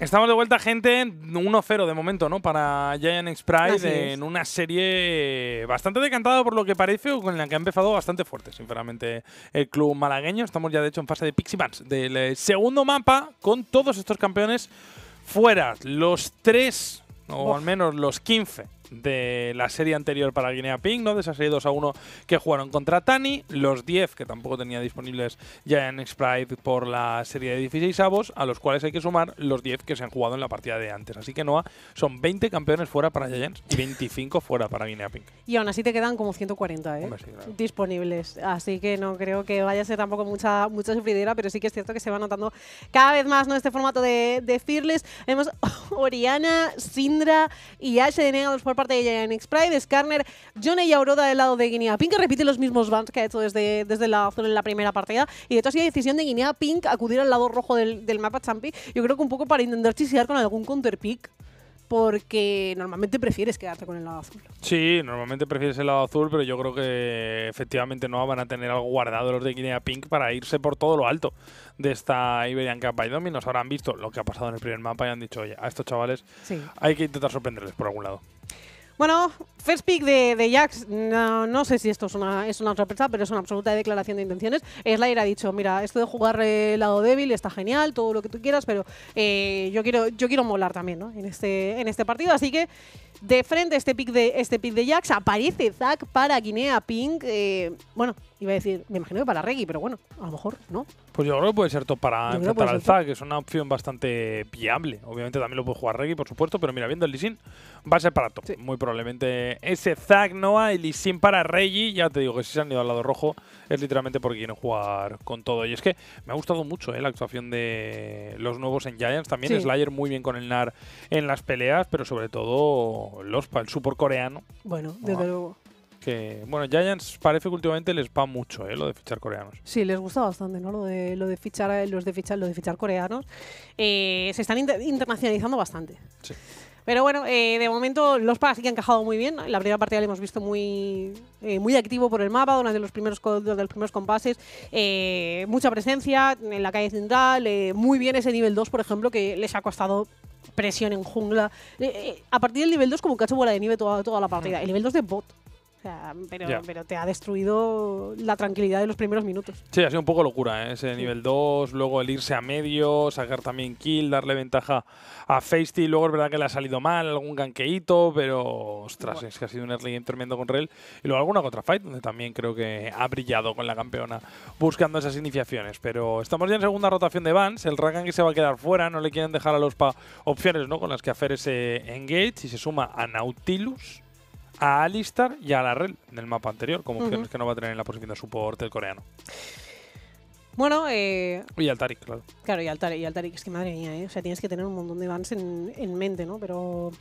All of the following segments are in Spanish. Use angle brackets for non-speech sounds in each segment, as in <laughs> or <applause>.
Estamos de vuelta, gente. 1-0 de momento, ¿no? Para Giant X Pride en una serie bastante decantada por lo que parece o con la que ha empezado bastante fuerte, sinceramente, el club malagueño. Estamos ya, de hecho, en fase de Pixie Bands del eh, segundo mapa con todos estos campeones fuera. Los tres, o al menos los 15 de la serie anterior para Guinea Pink, ¿no? De esa serie 2 a 1 que jugaron contra Tani, los 10 que tampoco tenía disponibles ya en Sprite por la serie de 16 avos, a los cuales hay que sumar los 10 que se han jugado en la partida de antes. Así que Noah, son 20 campeones fuera para Giants y 25 fuera para Guinea Pink. Y aún así te quedan como 140 ¿eh? disponibles. Así que no creo que vaya a ser tampoco mucha, mucha sufridera, pero sí que es cierto que se va notando cada vez más ¿no? este formato de, de Fearless. Vemos <laughs> Oriana, Sindra y de Negados por parte de Giant X Pride, Skarner, Johnny y Aurora del lado de Guinea Pink, que repite los mismos bans que ha hecho desde, desde la azul en la primera partida. Y de hecho ha sido decisión de Guinea Pink acudir al lado rojo del, del mapa Champi. Yo creo que un poco para intentar chisear con algún counter pick porque normalmente prefieres quedarte con el lado azul. Sí, normalmente prefieres el lado azul, pero yo creo que efectivamente no van a tener algo guardado los de Guinea Pink para irse por todo lo alto de esta Iberian Cup y Nos habrán visto lo que ha pasado en el primer mapa y han dicho, oye, a estos chavales hay que intentar sorprenderles por algún lado. Bueno, first pick de, de Jax, no, sé si esto es una, es una pero es una absoluta declaración de intenciones. Slayer ha dicho, mira, esto de jugar el lado débil está genial, todo lo que tú quieras, pero eh, yo quiero yo quiero molar también ¿no? en, este, en este partido. Así que de frente este pick de, este pick de Jax aparece Zack para Guinea Pink. Eh, bueno, iba a decir, me imagino que para Reggie, pero bueno, a lo mejor no. Pues yo creo que puede ser top para enfrentar al Zack, es una opción bastante viable. Obviamente también lo puede jugar Reggie, por supuesto, pero mira, viendo el Lee va a ser para top. Muy probablemente ese Zack Noah y Lee para Reggie, ya te digo que si se han ido al lado rojo es literalmente porque quieren jugar con todo. Y es que me ha gustado mucho eh, la actuación de los nuevos en Giants. También Slayer muy bien con el NAR en las peleas, pero sobre todo los el support coreano. Bueno, desde luego que bueno Giants parece que últimamente les va mucho ¿eh? lo de fichar coreanos sí les gusta bastante no lo de lo de fichar los de fichar lo de fichar coreanos eh, se están internacionalizando bastante sí. Pero bueno, eh, de momento los PAS sí que han encajado muy bien. En la primera partida lo hemos visto muy, muy activo por el mapa, uno de los primeros, de los primeros compases. mucha presencia en la calle central, muy bien ese nivel 2, por ejemplo, que les ha costado presión en jungla. a partir del nivel 2 como que ha hecho bola de nieve toda, toda la partida. El nivel 2 de bot pero, pero te ha destruido la tranquilidad de los primeros minutos. Sí, ha sido un poco locura, ¿eh? ese nivel 2, luego el irse a medio, sacar también kill, darle ventaja a Feisty, luego es verdad que le ha salido mal, algún ganqueito, pero ostras, es que ha sido un early game tremendo con Rel. Y luego alguna contra Fight, donde también creo que ha brillado con la campeona buscando esas iniciaciones. Pero estamos ya en segunda rotación de Vans, el Rakan que se va a quedar fuera, no le quieren dejar a los pa opciones ¿no? con las que hacer ese engage y se suma a Nautilus a Alistar y a la Rel en el mapa anterior, como opciones que no va a tener en la posición de support el coreano. Bueno, eh, y al Tarik, claro. Claro, y al Tarik, y al Tarik, es que madre mía, ¿eh? O sea, tienes que tener un montón de bans en, en mente, ¿no? Pero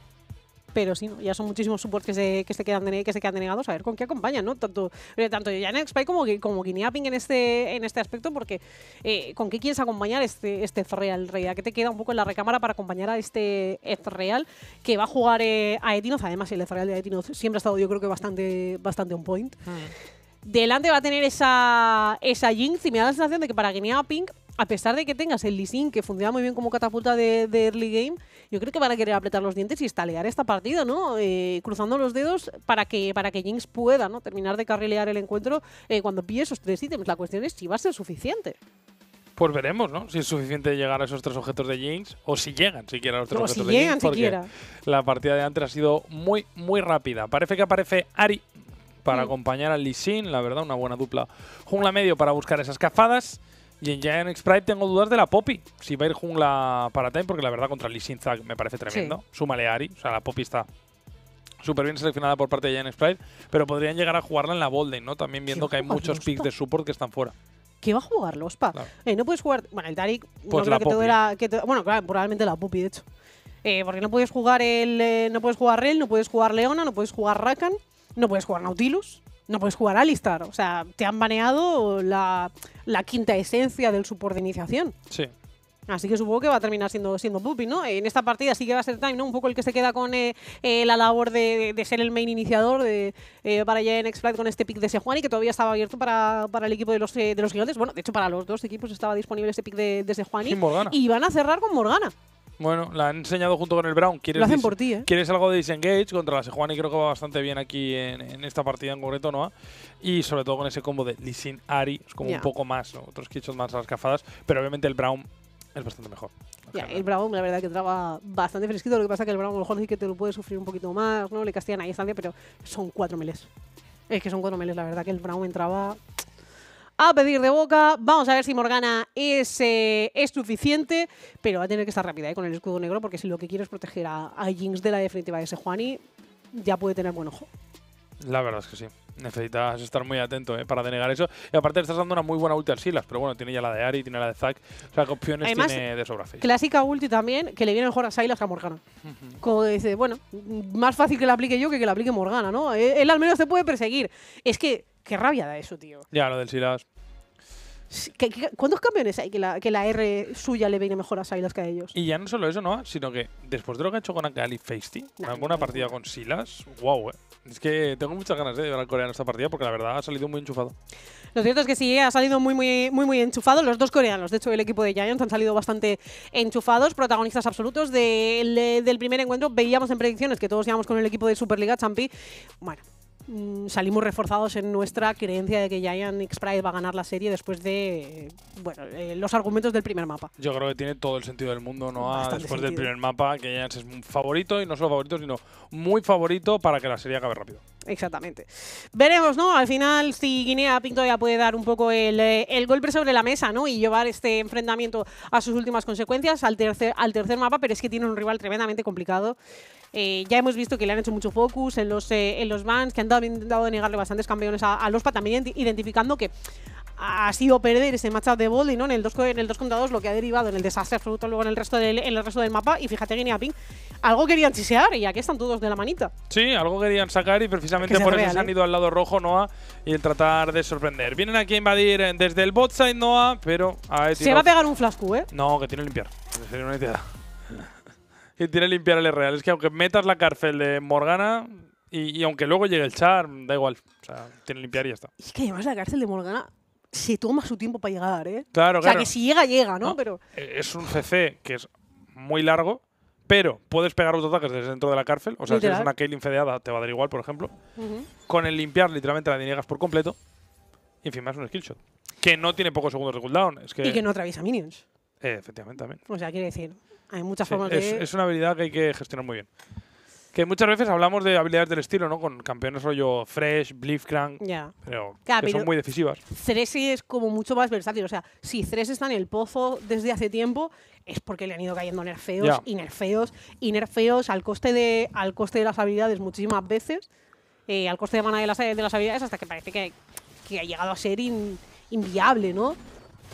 pero sí, ¿no? ya son muchísimos supports que se, que se, quedan, que se quedan denegados. A ver con qué acompañan, ¿no? Tanto, tanto Spy como, como Guinea Ping en este, en este aspecto, porque eh, ¿con qué quieres acompañar este, este Real Rey? qué te queda un poco en la recámara para acompañar a este Real que va a jugar eh, a Etinoz? Además, el Real de Etinoz siempre ha estado, yo creo que bastante, bastante on point. Hmm. Delante va a tener esa, esa Jinx y me da la sensación de que para Guinea Pink a pesar de que tengas el Lee que funciona muy bien como catapulta de, early game, yo creo que van a querer apretar los dientes y estalear esta partida, ¿no? Eh, cruzando los dedos para que, para que Jinx pueda ¿no? terminar de carrilear el encuentro eh, cuando pille esos tres ítems. La cuestión es si va a ser suficiente. Pues veremos, ¿no? Si es suficiente llegar a esos tres objetos de Jinx o si llegan siquiera a los tres objetos si de llegan siquiera. La partida de antes ha sido muy, muy rápida. Parece que aparece Ari para mm. acompañar al Lee Sin, la verdad, una buena dupla. Jungla medio para buscar esas cafadas. Y en Giant Sprite tengo dudas de la Poppy. Si va a ir jungla para time, porque la verdad contra Lee Sin me parece tremendo. Súmale a Ari. O sea, la Poppy está súper bien seleccionada por parte de Giant Sprite. Pero podrían llegar a jugarla en la Bolden, ¿no? También viendo que hay muchos picks de support que están fuera. ¿Qué va a jugar los Eh, no puedes jugar. Bueno, el Tarik. Pues no creo que era. bueno, claro, probablemente la Poppy, de hecho. Eh, porque no puedes jugar el. Eh, no puedes jugar Rel, no puedes jugar Leona, no puedes jugar Rakan, no puedes jugar Nautilus no puedes jugar Alistar. O sea, te han baneado la, quinta esencia del support de iniciación. Sí. Así que supongo que va a terminar siendo, siendo Puppy, ¿no? En esta partida sí que va a ser Time, ¿no? Un poco el que se queda con eh, eh, la labor de, ser el main iniciador de, eh, para ya en X-Flight con este pick de Sejuani, que todavía estaba abierto para, el equipo de los, de los gigantes. Bueno, de hecho, para los dos equipos estaba disponible este pick de, de Sejuani. Y van a cerrar con Morgana. Bueno, la han enseñado junto con el Brown. ¿Quieres Lo hacen por ti, ¿eh? Quieres algo de disengage contra la Sejuani, creo que va bastante bien aquí en, esta partida en concreto, ¿no? Y sobre todo con ese combo de Lee Sin Ari, es como un poco más, otros kitchos más a las cafadas, pero obviamente el Brown es bastante mejor. Ya, el Brown, la verdad que entraba bastante fresquito. Lo que pasa es que el Brown a lo mejor sí que te lo puede sufrir un poquito más, ¿no? Le castigan a distancia, pero son cuatro meles. Es que son cuatro meles, la verdad que el Brown entraba a pedir de boca. Vamos a ver si Morgana es, eh, es suficiente, pero va a tener que estar rápida eh, con el escudo negro, porque si lo que quiere es proteger a, a Jinx de la definitiva de ese Juani, ya puede tener buen ojo. La verdad es que sí. Necesitas estar muy atento eh, para denegar eso. Y aparte estás dando una muy buena ulti al Silas, pero bueno, tiene ya la de Ari, tiene la de Zack. O sea, que opciones tiene de sobra. Clásica ulti también, que le viene mejor a Silas que a Morgana. Como dice, bueno, más fácil que la aplique yo que que la aplique Morgana, ¿no? Él, al menos te puede perseguir. Es que, qué rabia da eso, tío. Ya, lo del Silas cuántos campeones hay que la, que la R suya le viene mejor a Silas que a ellos? Y ya no solo eso, ¿no? Sino que después de lo que ha hecho con Akali Feisty, una buena partida con Silas, wow, eh. Es que tengo muchas ganas de ver al coreano esta partida porque la verdad ha salido muy enchufado. Lo cierto es que sí, ha salido muy, muy, muy, muy enchufado. Los dos coreanos, de hecho, el equipo de Giants han salido bastante enchufados, protagonistas absolutos del, del primer encuentro. Veíamos en predicciones que todos íbamos con el equipo de Superliga Champi. Bueno, salimos reforzados en nuestra creencia de que Giant X Pride va a ganar la serie después de bueno, eh, los argumentos del primer mapa. Yo creo que tiene todo el sentido del mundo, ¿no? después del primer mapa, que Giants es un favorito y no solo favorito, sino muy favorito para que la serie acabe rápido. Exactamente. Veremos, ¿no? Al final, si Guinea Pinto ya puede dar un poco el, eh, el, golpe sobre la mesa, ¿no? Y llevar este enfrentamiento a sus últimas consecuencias, al tercer, al tercer mapa, pero es que tiene un rival tremendamente complicado. Eh, ya hemos visto que le han hecho mucho focus en los, eh, en los bans, que han dado, intentado denegarle bastantes campeones a, a Lospa, también identificando que ha sido perder ese matchup de Boldy ¿no? en el 2 en el 2 contra 2, lo que ha derivado en el desastre absoluto luego en el resto del, en el resto del mapa. Y fíjate, Guinea Ping, algo querían chisear y aquí están todos de la manita. Sí, algo querían sacar y precisamente por eso se han ¿eh? ido al lado rojo, Noah, y el tratar de sorprender. Vienen aquí a invadir desde el bot side, Noah, pero. se va a pegar un flash ¿eh? No, que tiene limpiar. Sería una idea. Y tiene limpiar el real. Es que aunque metas la cárcel de Morgana, y, aunque luego llegue el char, da igual. O sea, tiene limpiar y ya está. Es que además la cárcel de Morgana se toma su tiempo para llegar, ¿eh? Claro, o sea, que si llega, llega, ¿no? Pero eh, Es un CC que es muy largo, pero puedes pegar autoataques desde dentro de la cárcel. O sea, si eres una Kaylin fedeada, te va a dar igual, por ejemplo. Con el limpiar, literalmente la deniegas por completo. Y encima es un skillshot. Que no tiene pocos segundos de cooldown. Es que y que no atraviesa minions. Eh, efectivamente, también. O sea, quiere decir, hay muchas formas es, de. Es una habilidad que hay que gestionar muy bien. Que muchas veces hablamos de habilidades del estilo, ¿no? Con campeones rollo Fresh, Blitzcrank, Ya. pero que son muy decisivas. Thresi es como mucho más versátil. O sea, si Thresh está en el pozo desde hace tiempo, es porque le han ido cayendo nerfeos y nerfeos y nerfeos al coste de, al coste de las habilidades muchísimas veces, eh, al coste de mana de las, de las habilidades, hasta que parece que, que ha llegado a ser inviable, ¿no?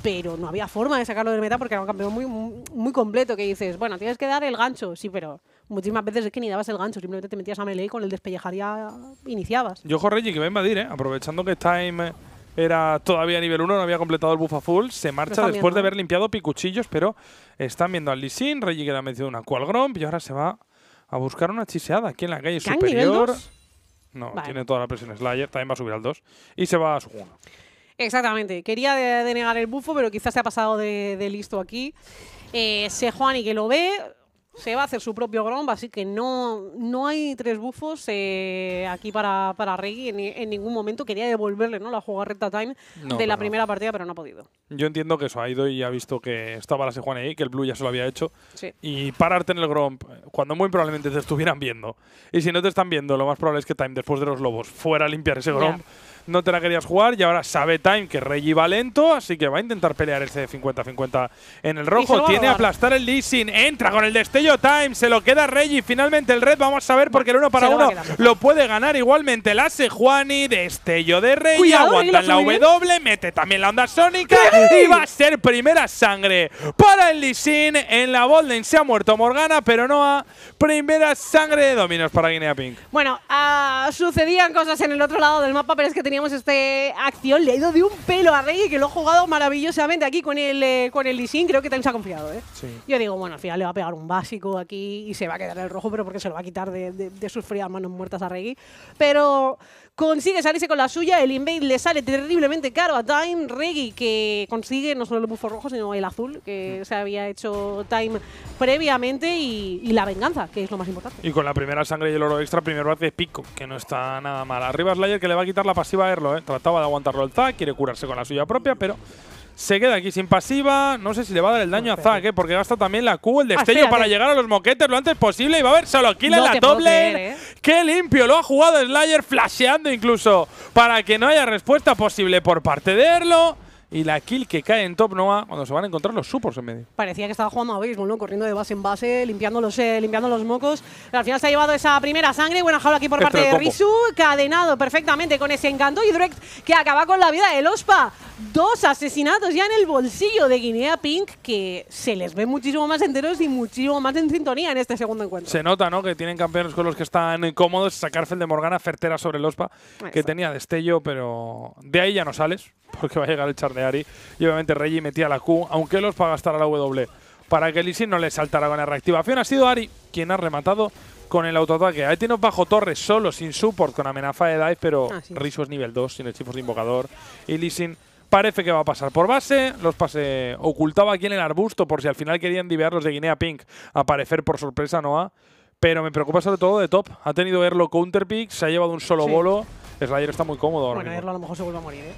Pero no había forma de sacarlo del meta porque era un campeón muy, muy completo que dices, bueno, tienes que dar el gancho, sí, pero muchísimas veces es que ni dabas el gancho, simplemente te metías a melee y con el despellejar ya iniciabas. Yo, Reggie, que va a invadir, ¿eh? aprovechando que Time era todavía nivel 1, no había completado el buff a full, se marcha después de haber limpiado picuchillos, pero están viendo al Lee Sin, Reggie que le ha metido una Qualgromp y ahora se va a buscar una chiseada aquí en la calle superior. No, tiene toda la presión Slayer, también va a subir al 2 y se va a su 1. Exactamente, quería denegar el bufo, pero quizás se ha pasado de, listo aquí. Eh, Sejuani que lo ve, se va a hacer su propio Gromp, así que no, no hay tres bufos eh, aquí para, para Reggie en, ningún momento. Quería devolverle ¿no? la jugarreta time de la primera partida, pero no ha podido. Yo entiendo que eso ha ido y ha visto que estaba la Sejuani ahí, que el Blue ya se lo había hecho. Y pararte en el Gromp, cuando muy probablemente te estuvieran viendo. Y si no te están viendo, lo más probable es que Time, después de los lobos, fuera a limpiar ese Gromp no te la querías jugar y ahora sabe Time que Reggie va lento, así que va a intentar pelear ese 50-50 en el rojo. Tiene a aplastar el leasing, entra con el destello Time, se lo queda Reggie. Finalmente el red, vamos a ver porque el uno para uno lo, puede ganar igualmente la Sejuani, destello de Reggie, aguanta en la W, mete también la onda sónica. Y va a ser primera sangre para el leasing en la Bolden. Se ha muerto Morgana, pero no a primera sangre de dominos para Guinea Pink. Bueno, uh, sucedían cosas en el otro lado del mapa, pero es que tenía teníamos esta acción, le ha ido de un pelo a Rey que lo ha jugado maravillosamente aquí con el, eh, con el Lisin. Creo que también se ha confiado. ¿eh? Yo digo, bueno, al final le va a pegar un básico aquí y se va a quedar el rojo, pero porque se lo va a quitar de, de, sus frías manos muertas a Rey. Pero consigue salirse con la suya. El invade le sale terriblemente caro a Time. Reggie que consigue no solo el bufo rojo, sino el azul, que mm. se había hecho Time previamente. Y, la venganza, que es lo más importante. Y con la primera sangre y el oro extra, primer bat de pico, que no está nada mal. Arriba Slayer que le va a quitar la pasiva a Erlo. ¿eh? Trataba de aguantarlo el Zack, quiere curarse con la suya propia, pero se queda aquí sin pasiva. No sé si le va a dar el daño a Zack, ¿eh? porque gasta también la Q, el destello para llegar a los moquetes lo antes posible. Y va a haber solo kill en la doble. ¿eh? ¡Qué limpio! Lo ha jugado Slayer, flasheando incluso para que no haya respuesta posible por parte de Erlo y la kill que cae en top Noah cuando se van a encontrar los supports en medio. Parecía que estaba jugando a béisbol, ¿no? Corriendo de base en base, limpiando los, eh, limpiando los mocos. Pero al final se ha llevado esa primera sangre. Buena jaula aquí por parte de Risu. Cadenado perfectamente con ese encanto. Y Drake que acaba con la vida del Ospa. Dos asesinatos ya en el bolsillo de Guinea Pink que se les ve muchísimo más enteros y muchísimo más en sintonía en este segundo encuentro. Se nota, ¿no? Que tienen campeones con los que están incómodos. Sacar de Morgana certera sobre el Ospa, que tenía destello, pero de ahí ya no sales porque va a llegar el char de Ari. Y obviamente Reggie metía la Q, aunque los va a gastar a la W. Para que Lisin no le saltara con la reactivación. Ha sido Ari quien ha rematado con el autoataque. Ahí tiene bajo torre solo, sin support, con amenaza de dive, pero ah, Riso es nivel 2, sin hechizos de invocador. Y Lisin parece que va a pasar por base. Los pase ocultaba aquí en el arbusto por si al final querían divear los de Guinea Pink. Aparecer por sorpresa no ha. Pero me preocupa sobre todo de top. Ha tenido Erlo counterpick, se ha llevado un solo bolo. Slayer está muy cómodo ahora Bueno, Erlo a lo mejor se vuelve a morir, ¿eh?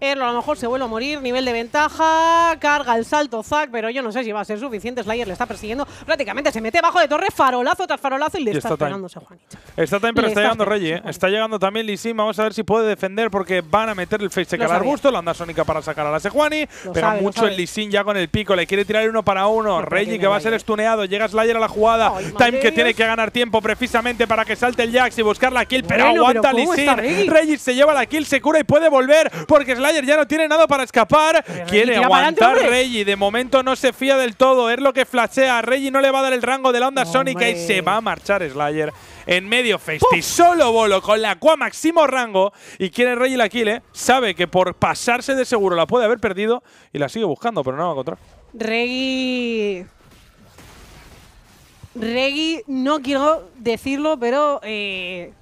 Erlo a lo mejor se vuelve a morir, nivel de ventaja, carga el salto Zack, pero yo no sé si va a ser suficiente. Slayer le está persiguiendo, prácticamente se mete bajo de torre, farolazo tras farolazo y le está, está pegándose Juanita. Está también, pero está, llegando Reggie, ¿eh? está llegando también Sim. Vamos a ver si puede defender porque van a meter el face al arbusto, la anda sónica para sacar a la Sejuani, pero mucho el Sim ya con el pico, le quiere tirar uno para uno. Reggie que va a ser estuneado, llega Slayer a la jugada, Time que tiene que ganar tiempo precisamente para que salte el Jax y buscar la kill, pero aguanta Sim. Reggie se lleva la kill, se cura y puede volver porque Slayer ya no tiene nada para escapar. Quiere aguantar Reggie. De momento no se fía del todo. Es lo que flashea. Reggie no le va a dar el rango de la onda sónica y se va a marchar Slayer en medio Festi. Solo Bolo con la Qua máximo rango. Y quiere Reggie la kill, ¿eh? Sabe que por pasarse de seguro la puede haber perdido y la sigue buscando, pero no la va a encontrar. Reggie. Reggie, no quiero decirlo, pero eh,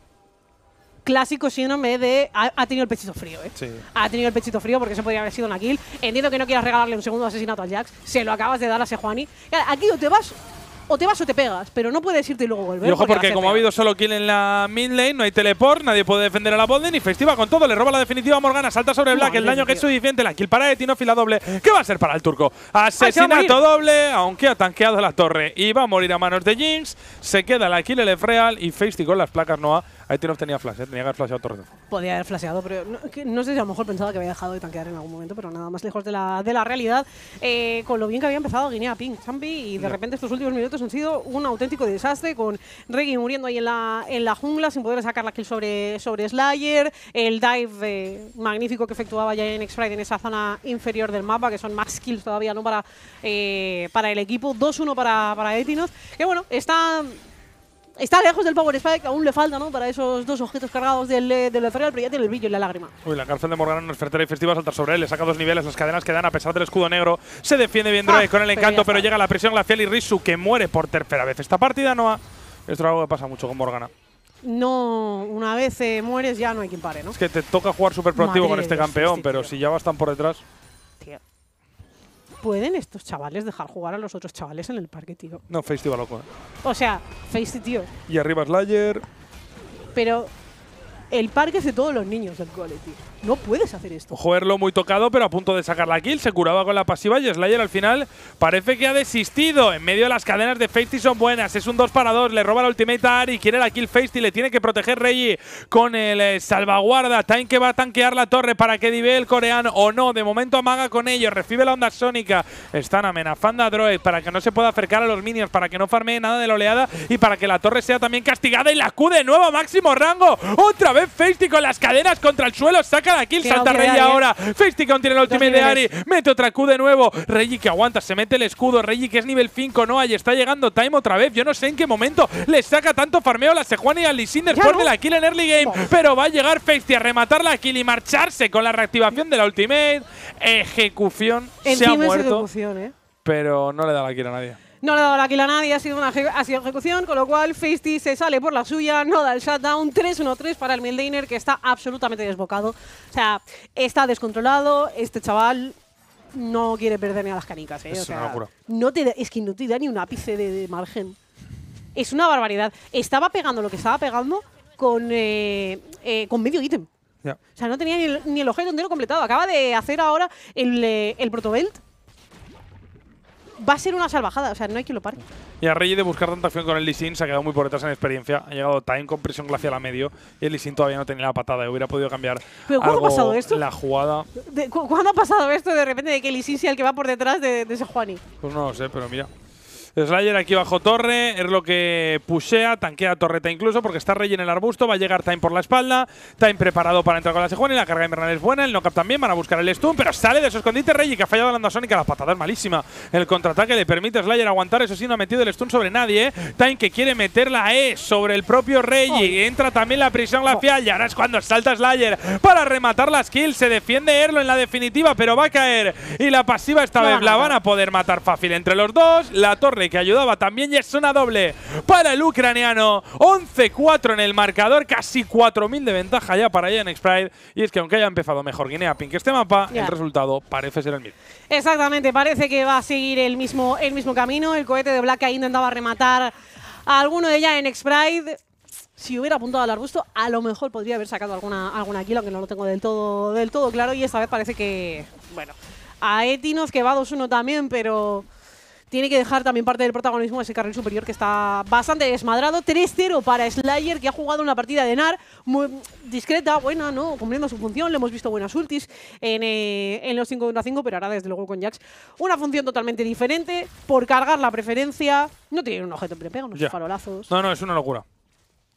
clásico síndrome de ha, tenido el pechito frío, ¿eh? Ha tenido el pechito frío porque eso podría haber sido una kill. Entiendo que no quieras regalarle un segundo asesinato al Jax, se lo acabas de dar a Sejuani. Aquí o te vas o te vas o te pegas, pero no puedes irte y luego volver. Y ojo, porque, como ha habido solo kill en la mid lane, no hay teleport, nadie puede defender a la botlane y Festiva con todo, le roba la definitiva a Morgana, salta sobre Black, el daño que es suficiente, la kill para de Tino, fila doble. ¿Qué va a ser para el turco? Asesinato doble, aunque ha tanqueado la torre y va a morir a manos de Jinx. Se queda la kill el Efreal y Feisty con las placas no Ahí tenía flash, ¿eh? tenía que haber flasheado todo Podía haber flasheado, pero no, sé si a lo mejor pensaba que había dejado de tanquear en algún momento, pero nada más lejos de la, de la realidad. Eh, con lo bien que había empezado Guinea Pink, Champi, y de repente estos últimos minutos han sido un auténtico desastre, con Reggie muriendo ahí en la, en la jungla sin poder sacar la kill sobre, sobre Slayer, el dive eh, magnífico que efectuaba ya en x en esa zona inferior del mapa, que son más kills todavía no para, para el equipo, 2-1 para, para Etinoz, que bueno, está Está lejos del Power Spike, aún le falta, ¿no? Para esos dos objetos cargados del, eh, del pero ya tiene el brillo y la lágrima. Uy, la cárcel de Morgana no es y festiva, salta sobre él, le saca dos niveles, las cadenas que dan a pesar del escudo negro. Se defiende bien Drake ah, con el encanto, pero, llega la presión glacial y Risu, que muere por tercera vez. Esta partida no ha… Esto es algo que pasa mucho con Morgana. No, una vez eh, mueres ya no hay quien pare, ¿no? Es que te toca jugar súper proactivo con este campeón, pero si ya están por detrás… ¿Pueden estos chavales dejar jugar a los otros chavales en el parque, tío? No, Face loco. O sea, Face tío. Y arriba Slayer. Pero el parque es de todos los niños del cole, tío. No puedes hacer esto. Joderlo muy tocado, pero a punto de sacar la kill. Se curaba con la pasiva y Slayer al final parece que ha desistido. En medio de las cadenas de Feisty son buenas. Es un 2 para 2. Le roba la ultimate a Ari. Quiere la kill Feisty. Le tiene que proteger Reggie con el eh, salvaguarda. Time que va a tanquear la torre para que dive el coreano o no. De momento amaga con ellos. Recibe la onda sónica. Están amenazando a Droid para que no se pueda acercar a los minions. Para que no farmee nada de la oleada. Y para que la torre sea también castigada. Y la Q de nuevo máximo rango. Otra vez vez Feisty con las cadenas contra el suelo. Saca la kill. Salta Rey ahora. Feisty contiene el ultimate de Ari. Mete otra Q de nuevo. Reggie que aguanta. Se mete el escudo. Reggie que es nivel 5. No hay. Está llegando Time otra vez. Yo no sé en qué momento le saca tanto farmeo a la Sejuani y a Lee después de la kill en early game. Pero va a llegar Feisty a rematar la kill y marcharse con la reactivación de la ultimate. Ejecución. se ha muerto. ¿eh? Pero no le da la kill a nadie. No le ha dado la kill a nadie, ha sido una ha sido ejecución, con lo cual Feisty se sale por la suya, no da el shutdown, 3-1-3 para el Mildainer que está absolutamente desbocado. O sea, está descontrolado, este chaval no quiere perder ni a las canicas. ¿eh? Es una locura. No te es que no te da ni un ápice de, margen. Es una barbaridad. Estaba pegando lo que estaba pegando con, eh, eh, con medio ítem. O sea, no tenía ni el, ni el objeto entero completado. Acaba de hacer ahora el, el protobelt va a ser una salvajada, o sea, no hay que lo pare. Y a Rey de buscar tanta acción con el Lee se ha quedado muy por detrás en experiencia. Ha llegado Time con presión glacial a medio y el Lee todavía no tenía la patada. Hubiera podido cambiar ¿Pero cuándo ha pasado esto? la jugada. ¿Cuándo ha pasado esto de repente de que el sea el que va por detrás de, de ese Juani? Pues no lo sé, pero mira. Slayer aquí bajo torre, es lo que pushea, tanquea torreta incluso porque está Rey en el arbusto, va a llegar Time por la espalda, Time preparado para entrar con la Sejuani, la carga invernal es buena, el knockup también, van a buscar el stun, pero sale de su escondite Rey que ha fallado la Sónica, la patada es malísima, el contraataque le permite a Slayer aguantar, eso sí, no ha metido el stun sobre nadie, ¿eh? Time que quiere meter la E sobre el propio Rey, y entra también la prisión glacial y ahora es cuando salta Slayer para rematar las kills, se defiende Erlo en la definitiva, pero va a caer y la pasiva esta vez la van a poder matar fácil entre los dos, la torre que ayudaba también y es una doble para el ucraniano. 11-4 en el marcador, casi 4.000 de ventaja ya para Ian Pride. Y es que aunque haya empezado mejor Guinea Pink este mapa, el resultado parece ser el mismo. Exactamente, parece que va a seguir el mismo, el mismo camino. El cohete de Black ahí intentaba rematar a alguno de Ian Pride si hubiera apuntado al arbusto, a lo mejor podría haber sacado alguna, alguna kill, aunque no lo tengo del todo, del todo claro. Y esta vez parece que, bueno, a Etinos que va 2-1 también, pero tiene que dejar también parte del protagonismo a ese carril superior que está bastante desmadrado. 3-0 para Slayer, que ha jugado una partida de NAR muy discreta, buena, ¿no? Cumpliendo su función. Le hemos visto buenas ultis en, eh, en los 5 contra 5, pero ahora desde luego con Jax una función totalmente diferente. Por cargar la preferencia. No tiene un objeto prepega, unos farolazos. No, no, es una locura.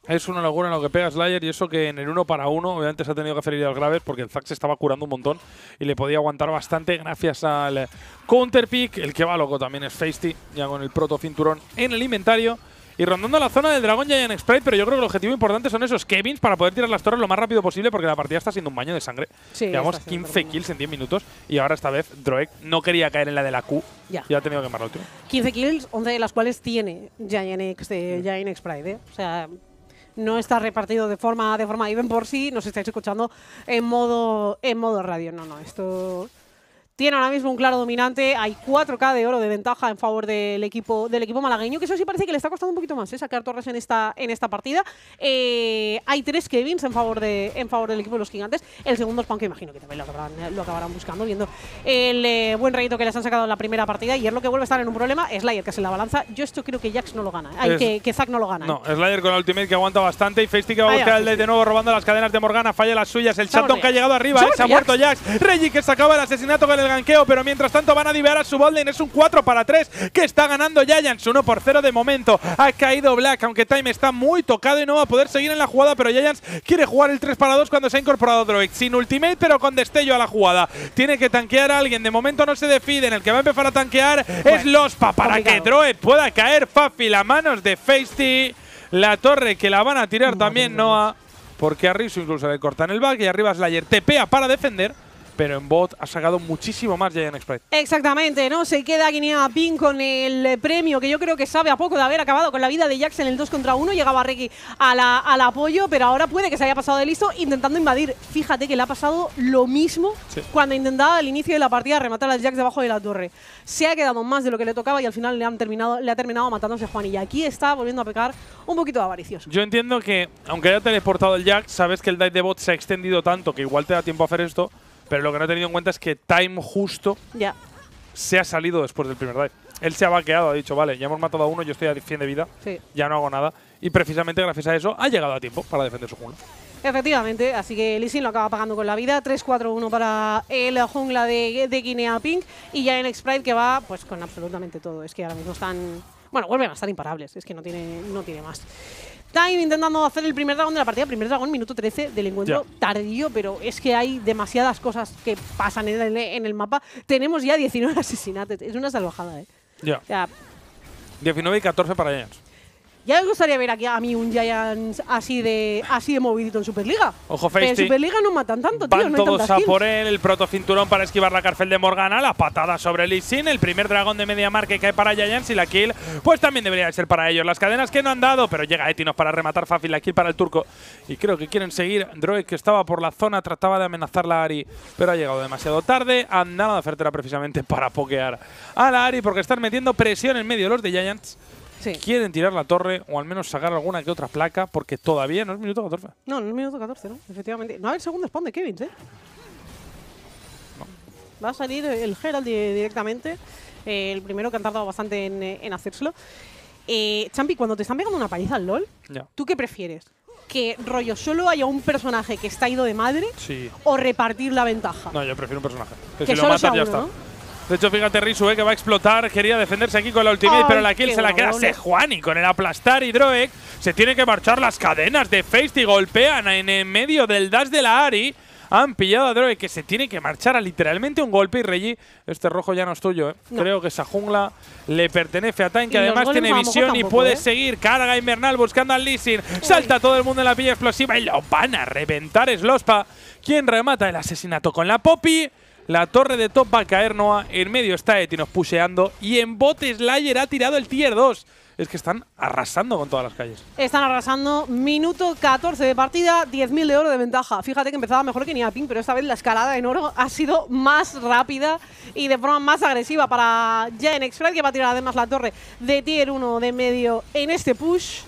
Es una locura en lo que pega Slayer y eso que en el uno para uno obviamente se ha tenido que hacer al graves porque el Zack se estaba curando un montón y le podía aguantar bastante gracias al counter pick. El que va loco también es Feisty, ya con el proto cinturón en el inventario. Y rondando la zona del dragón en Sprite, pero yo creo que el objetivo importante son esos Kevins para poder tirar las torres lo más rápido posible porque la partida está siendo un baño de sangre. Llevamos 15 kills en 10 minutos y ahora esta vez Droek no quería caer en la de la Q ya. y ha tenido que quemar la última. 15 kills, 11 de las cuales tiene Giant X Giant X Pride. ¿eh? O sea, no está repartido de forma de forma even por sí, nos estáis escuchando en modo en modo radio. No, no, esto tiene ahora mismo un claro dominante. Hay 4K de oro de ventaja en favor del equipo del equipo malagueño, que eso sí parece que le está costando un poquito más ¿eh? sacar torres en esta, en esta partida. Eh, hay tres Kevins en favor, de, en favor del equipo de los gigantes. El segundo Spawn, que imagino que también lo acabarán, lo acabarán buscando, viendo el eh, buen rayito que les han sacado en la primera partida. Y es lo que vuelve a estar en un problema. Slayer, que se la balanza. Yo esto creo que Jax no lo gana. Hay que, que Zack no lo gana. No, Slayer con ultimate que aguanta bastante. Y Feisty que va a buscar el de nuevo robando las cadenas de Morgana. Falla las suyas. El Shutdown que ha llegado arriba. Se ha muerto Jax. Reggie que sacaba el asesinato con el ganqueo pero mientras tanto van a divear a su botlane. Es un 4 para 3 que está ganando Giants. 1 por 0 de momento. Ha caído Black, aunque Time está muy tocado y no va a poder seguir en la jugada. Pero Giants quiere jugar el 3 para 2 cuando se ha incorporado Droid. Sin ultimate, pero con destello a la jugada. Tiene que tanquear a alguien. De momento no se define. En el que va a empezar a tanquear es Lospa para que Droid pueda caer fácil a manos de Feisty. La torre que la van a tirar también Noah. Porque a incluso le cortan el back y arriba Slayer tepea para defender pero en bot ha sacado muchísimo más Giant Sprite. Exactamente, ¿no? Se queda Guinea Pin con el premio que yo creo que sabe a poco de haber acabado con la vida de Jax en el 2 contra 1. Llegaba Reiki al apoyo, pero ahora puede que se haya pasado de listo intentando invadir. Fíjate que le ha pasado lo mismo cuando intentaba al inicio de la partida rematar a Jax debajo de la torre. Se ha quedado más de lo que le tocaba y al final le, han terminado, le ha terminado matándose Juan. Y aquí está volviendo a pecar un poquito avaricioso. Yo entiendo que, aunque haya teleportado el Jax, sabes que el dive de bot se ha extendido tanto que igual te da tiempo a hacer esto pero lo que no he tenido en cuenta es que Time justo se ha salido después del primer dive. Él se ha vaqueado, ha dicho, vale, ya hemos matado a uno, yo estoy a 100 de vida, ya no hago nada. Y precisamente gracias a eso ha llegado a tiempo para defender su jungla. Efectivamente, así que Lee lo acaba pagando con la vida. 3-4-1 para el jungla de, de Guinea Pink. Y ya en Sprite que va pues con absolutamente todo. Es que ahora mismo están. Bueno, vuelven a estar imparables, es que no tiene, no tiene más. Time intentando hacer el primer dragón de la partida. Primer dragón, minuto 13 del encuentro. Tardío, pero es que hay demasiadas cosas que pasan en el, en el mapa. Tenemos ya 19 <laughs> asesinatos. Es una salvajada, ¿eh? Ya. 19 y 14 para Giants. Ya me gustaría ver aquí a mí un Giants así de así de movidito en Superliga. Ojo, Pero en Superliga no matan tanto, tío. Van todos a por él. El proto cinturón para esquivar la cárcel de Morgana. La patada sobre Lee Sin. El primer dragón de media mar que cae para Giants. Y la kill, pues también debería ser para ellos. Las cadenas que no han dado, pero llega Etinos para rematar fácil la kill para el turco. Y creo que quieren seguir. Droid, que estaba por la zona, trataba de amenazar la Ari, pero ha llegado demasiado tarde. Han dado de Fertera precisamente para pokear a la Ari, porque están metiendo presión en medio los de Giants. Quieren tirar la torre o al menos sacar alguna que otra placa porque todavía no es minuto 14. No, no es minuto 14, ¿no? Efectivamente. No hay segundo spawn de Kevin, ¿eh? Va a salir el Herald directamente. Eh, el primero que han tardado bastante en, eh, en hacérselo. Eh, Champi, cuando te están pegando una paliza al LOL, ¿tú qué prefieres? ¿Que rollo solo haya un personaje que está ido de madre? Sí. ¿O repartir la ventaja? No, yo prefiero un personaje. Que, si lo matas ya está. De hecho, fíjate Risu, eh, que va a explotar. Quería defenderse aquí con la ultimate, pero la kill se la queda Sejuani con el aplastar y Droek. Se tiene que marchar las cadenas de Face y golpean en medio del dash de la Ari. Han pillado a Droek que se tiene que marchar a literalmente un golpe. Y Reggie, este rojo ya no es tuyo. Eh. Creo que esa jungla le pertenece a Time, que además tiene visión y puede ¿eh? seguir. Carga invernal buscando al Lissin. Salta todo el mundo en la pilla explosiva y lo van a reventar. Es Lospa quien remata el asesinato con la Poppy. La torre de top va a caer Noah. En medio está Etinos puseando. Y en bote Slayer ha tirado el tier 2. Es que están arrasando con todas las calles. Están arrasando. Minuto 14 de partida, 10.000 de oro de ventaja. Fíjate que empezaba mejor que Niaping, pero esta vez la escalada en oro ha sido más rápida y de forma más agresiva para Jen Express, que va a tirar además la torre de tier 1 de medio en este push.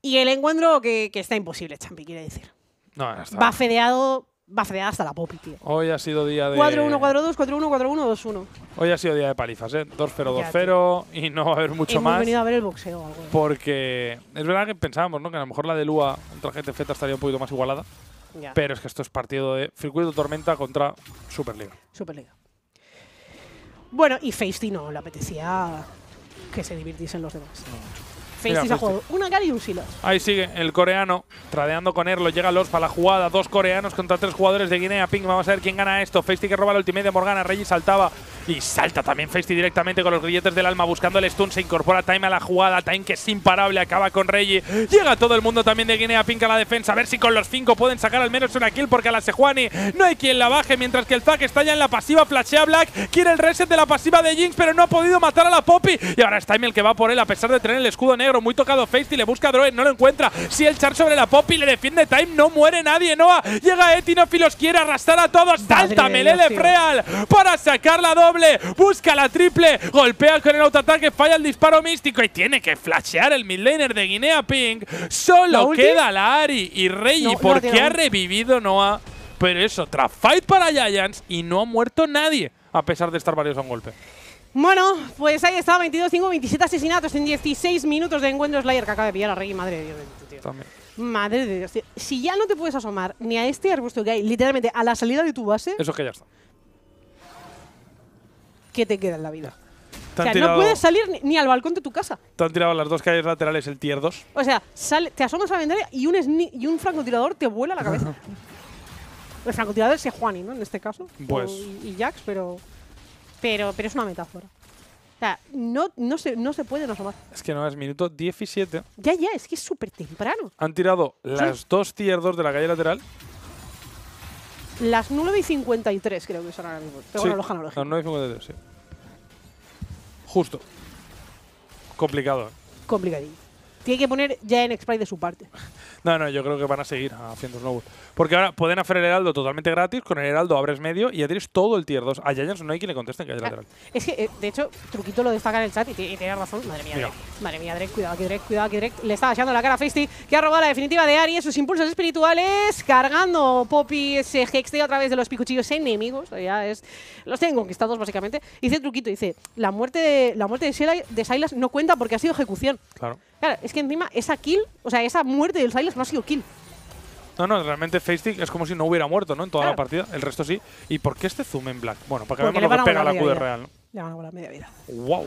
Y el encuentro que, está imposible, Champi, quiere decir. No, está. Va fedeado va a fregar hasta la popi, tío. Hoy ha sido día de. 4-1, 4-2, 4-1, 4-1, 2-1. Hoy ha sido día de palizas, ¿eh? 2-0, 2-0 y no va a haber mucho más. Hemos venido a ver el boxeo algo. Porque es verdad que pensábamos, ¿no? Que a lo mejor la de Lua contra GTZ estaría un poquito más igualada. Pero es que esto es partido de circuito tormenta contra Superliga. Superliga. Bueno, y Feisty no le apetecía que se divirtiesen los demás. Feisty se ha jugado una cara y un silo. Ahí sigue el coreano, tradeando con Erlo. Llega los para la jugada. Dos coreanos contra tres jugadores de Guinea. Ping, vamos a ver quién gana esto. Feisty que roba la ultimate de Morgana. Reggie saltaba y salta también Feisty directamente con los grilletes del alma buscando el stun. Se incorpora Time a la jugada. Time que es imparable. Acaba con Reggie. Llega todo el mundo también de Guinea Pink a la defensa. A ver si con los cinco pueden sacar al menos una kill porque a la Sejuani no hay quien la baje. Mientras que el Zack está ya en la pasiva. Flashea Black. Quiere el reset de la pasiva de Jinx, pero no ha podido matar a la Poppy. Y ahora es Time el que va por él a pesar de tener el escudo negro. Muy tocado Feisty. Le busca a Droid. No lo encuentra. Si el char sobre la Poppy le defiende Time. No muere nadie. Noah. Llega Etinof y los quiere arrastrar a todos. Salta Melee de Freal para sacar la doble. Busca la triple, golpea con el autoataque, falla el disparo místico y tiene que flashear el midlaner de Guinea Pink. Solo queda la Ari y Rey porque ha revivido Noah. Pero eso, otra fight para Giants y no ha muerto nadie, a pesar de estar varios a un golpe. Bueno, pues ahí está, 22-5, 27 asesinatos en 16 minutos de encuentro Slayer que acaba de pillar a Rey. Madre de Dios, tío. También. Madre de Dios, tío. Si ya no te puedes asomar ni a este arbusto que hay, literalmente a la salida de tu base… Eso es que ya está. ¿Qué te queda en la vida? O sea, no puedes salir ni, al balcón de tu casa. Te han tirado las dos calles laterales el tier 2. O sea, te asomas a la ventana y un, y un francotirador te vuela la cabeza. <laughs> el francotirador es Juani, ¿no? En este caso. Pues. y, Jax, pero, pero, pero es una metáfora. O sea, no, no, se, no se puede asomar. Es que no, es minuto 17. Ya, ya, es que es súper temprano. Han tirado las dos tier 2 de la calle lateral. Las 9 y 53 creo que son ahora mismo. Pero sí, bueno, Las 9 y 53, sí. Justo. Complicado. Complicadillo. Tiene que poner ya en X-Pride de su parte. No, no, yo creo que van a seguir haciendo snowball. Porque ahora pueden hacer el heraldo totalmente gratis, con el heraldo abres medio y ya tienes todo el tier 2. A Giants no hay quien le conteste en que hay lateral. Es que, eh, de hecho, Truquito lo destaca en el chat y, tiene razón. Madre mía, Drake. Madre mía, Drake, cuidado que Drake, cuidado que Drake le está echando la cara a Feisty, que ha robado la definitiva de Ari, sus impulsos espirituales, cargando Poppy ese hexteo a través de los picuchillos enemigos. Ya es, los tienen conquistados, básicamente. Dice Truquito, dice, la muerte de, la muerte de, de Silas no cuenta porque ha sido ejecución. Claro. Claro, es que encima esa kill, o sea, esa muerte del Silas no ha sido kill. No, no, realmente Facestick es como si no hubiera muerto, ¿no? En toda la partida. El resto sí. ¿Y por qué este zoom en black? Bueno, para que veamos lo que pega la Q de real, ¿no? Le van a volar media vida. ¡Wow!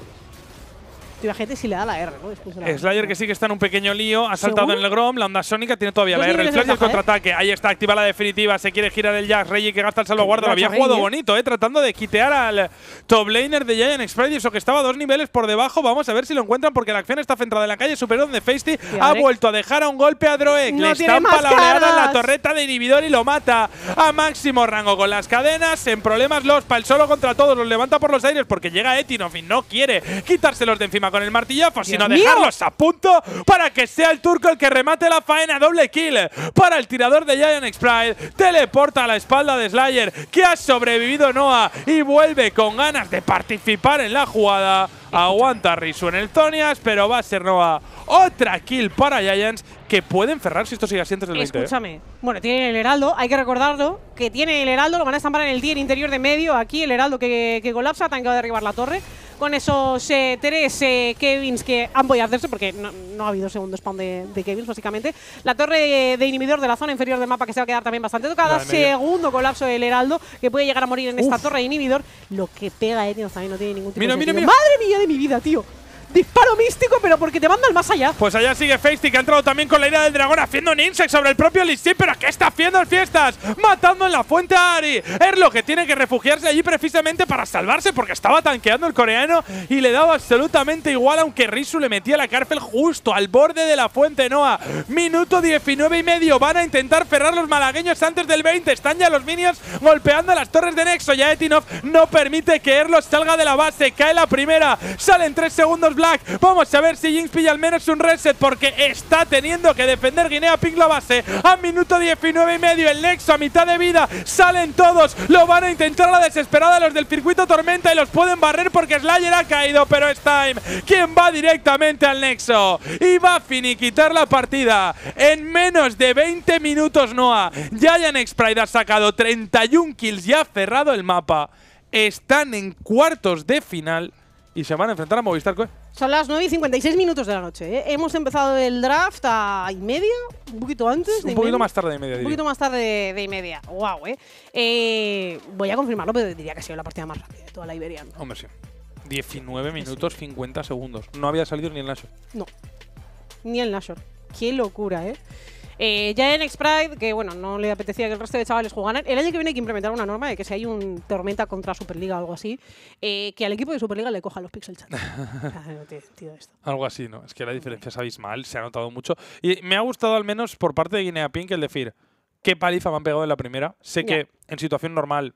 Imagínate si le da la R, ¿no? Después Slayer que sí que está en un pequeño lío, ha saltado en el Grom, la onda sónica tiene todavía la R, el flash y el contraataque. Ahí está, activa la definitiva, se quiere girar el Jax, Reggie que gasta el salvaguarda, lo había jugado bonito, eh, tratando de quitear al top laner de Giant Express, eso que estaba dos niveles por debajo. Vamos a ver si lo encuentran porque la acción está centrada en la calle superior donde Feisty ha vuelto a dejar a un golpe a Droek. le estampa la oleada en la torreta de inhibidor y lo mata a máximo rango con las cadenas. En problemas los el solo contra todos, los levanta por los aires porque llega Etinov y no quiere quitárselos de encima con el martillazo, sino dejarlos a punto para que sea el turco el que remate la faena. Doble kill para el tirador de Giant Sprite. Teleporta a la espalda de Slayer, que ha sobrevivido Noah y vuelve con ganas de participar en la jugada. Aguanta Risu en el Zonias, pero va a ser Noah otra kill para Giants que pueden enferrar si esto sigue así antes del 20. ¿eh? Escúchame. Bueno, tiene el Heraldo, hay que recordarlo, que tiene el Heraldo, lo van a estampar en el tier interior de medio. Aquí el Heraldo que, que colapsa, han que derribar la torre con esos eh, tres eh, Kevins que han podido hacerse, porque no, ha habido segundo spawn de, Kevins, básicamente. La torre de inhibidor de la zona inferior del mapa que se va a quedar también bastante tocada. Segundo colapso del Heraldo, que puede llegar a morir en esta torre de inhibidor. Lo que pega Etios también no tiene ningún tipo de sentido. ¡Madre mía de mi vida, tío! Disparo místico, pero porque te mandan más allá. Pues allá sigue Feisty, que ha entrado también con la idea del dragón, haciendo un insect sobre el propio Lissin. ¿Pero qué está haciendo el Fiestas? Matando en la fuente a Ari. lo que tiene que refugiarse allí precisamente para salvarse, porque estaba tanqueando el coreano y le daba absolutamente igual, aunque Risu le metía la cárcel justo al borde de la fuente Noah. Minuto 19 y medio. Van a intentar cerrar los malagueños antes del 20. Están ya los minions golpeando las torres de Nexo. Ya Etinov no permite que Erlos salga de la base. Cae la primera. Salen tres segundos Vamos a ver si Jinx pilla al menos un reset porque está teniendo que defender Guinea Pink la base. A minuto 19 y medio, el Nexo a mitad de vida. Salen todos. Lo van a intentar la desesperada los del circuito Tormenta y los pueden barrer porque Slayer ha caído, pero es Time quien va directamente al Nexo y va a finiquitar la partida en menos de 20 minutos Noah. Giant Sprite ha sacado 31 kills y ha cerrado el mapa. Están en cuartos de final y se van a enfrentar a Movistar Son las 9 y 56 minutos de la noche. ¿eh? Hemos empezado el draft a y media, un poquito antes. un poquito más tarde de media. Un poquito más tarde de, y media. Wow, ¿eh? ¿eh? Voy a confirmarlo, pero diría que ha sido la partida más rápida de toda la Iberian. Hombre, sí. 19 minutos 50 segundos. No había salido ni el Nashor. No. Ni el Nashor. Qué locura, ¿eh? Eh, ya en X-Pride, que bueno, no le apetecía que el resto de chavales jugaran, el año que viene hay que implementar una norma de que si hay un tormenta contra Superliga o algo así, eh, que al equipo de Superliga le cojan los pixel chat. <laughs> Algo así, ¿no? Es que la diferencia es abismal, se ha notado mucho. Y me ha gustado al menos por parte de Guinea Pink el decir, qué paliza me han pegado en la primera. Sé que en situación normal